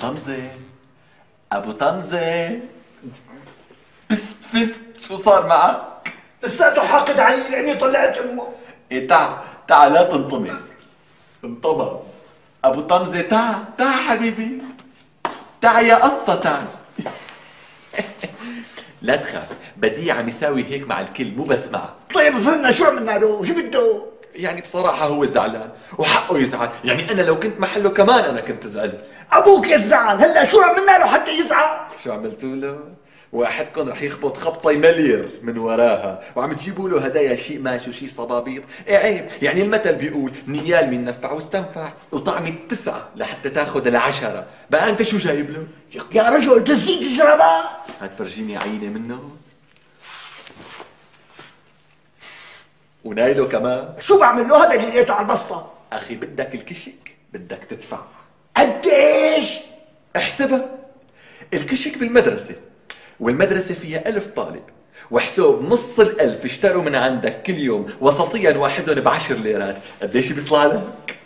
طمزة ابو طمزة بست بست شو صار معك؟ لساته حاقد علي لأني طلعت أمه. إيه تعال تعال لا تنطمز انطمز أبو طمزة تعال تعال حبيبي. تعال يا قطة تعال لا تخاف بديع عم يساوي هيك مع الكل مو بس معك. طيب فهمنا شو عملنا له شو بده؟ يعني بصراحة هو زعلان وحقه يزعل. يعني أنا لو كنت محله كمان أنا كنت زعل أبوك يزعل. هلأ شو عملنا له حتى يزعل؟ شو عملتوا له؟ واحدكم رح يخبط خبطة ملير من وراها وعم تجيبوا له هدايا شيء ماشي وشيء صبابيط. إيه عيب يعني المثل بيقول نيال من نفع واستنفع وطعم التسعة لحتى تاخذ العشرة. بقى أنت شو جايب له؟ يا رجل تزيد تشربها هات فرجيني عينة منه. ونايله كمان. شو بعمل له هذا اللي لقيته على البسطة؟ أخي بدك الكشك بدك تدفع. قد إيش؟ احسبها. الكشك بالمدرسة والمدرسة فيها ألف طالب وحساب نص الألف اشتروا من عندك كل يوم وسطيا واحدهم بعشر ليرات. قديش بيطلع لك؟